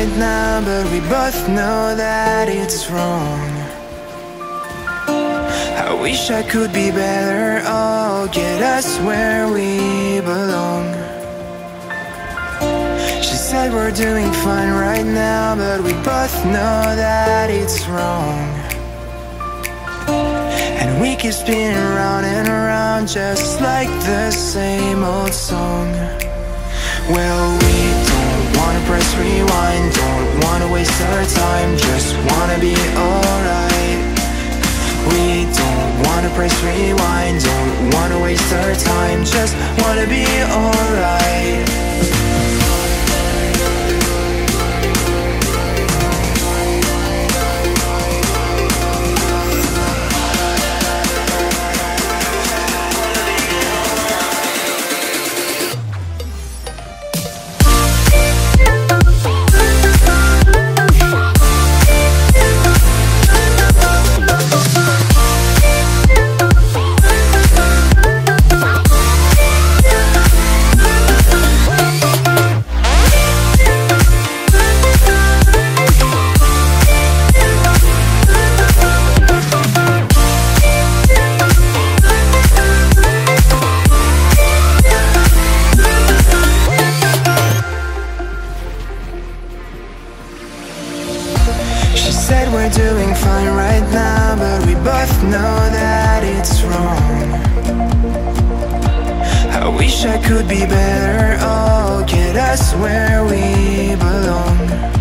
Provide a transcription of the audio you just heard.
right now, but we both know that it's wrong. I wish I could be better, oh, get us where we belong. She said we're doing fine right now, but we both know that it's wrong. And we keep spinning round and around just like the same old song. Well, we wanna press rewind, don't wanna waste our time, just wanna be alright. We don't wanna press rewind, don't wanna waste our time, just wanna be alright. Know that it's wrong. I wish I could be better, oh, get us where we belong.